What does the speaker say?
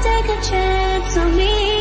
Take a chance on me?